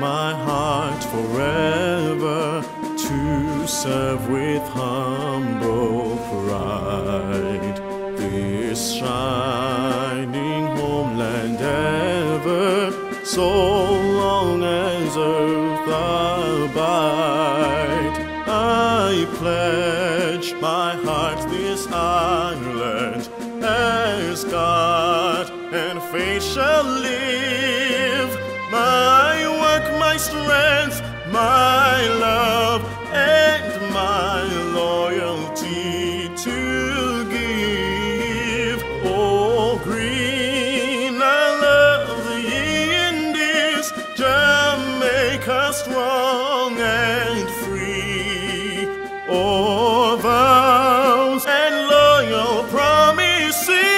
heart forever to serve with humble pride. This shining homeland ever, so long as earth abide. I pledge my heart this island as God and faith shall live. My my strength, my love, and my loyalty to give. Oh, green, I love the Indies, Jamaica strong and free. Oh, vows and loyal promises.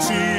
七